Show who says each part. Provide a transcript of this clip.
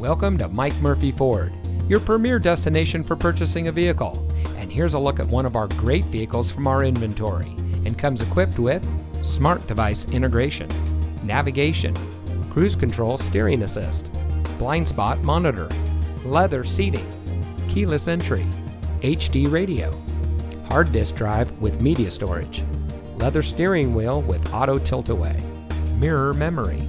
Speaker 1: Welcome to Mike Murphy Ford, your premier destination for purchasing a vehicle. And here's a look at one of our great vehicles from our inventory and comes equipped with smart device integration, navigation, cruise control steering assist, blind spot monitor, leather seating, keyless entry, HD radio, hard disk drive with media storage, leather steering wheel with auto tilt-away, mirror memory,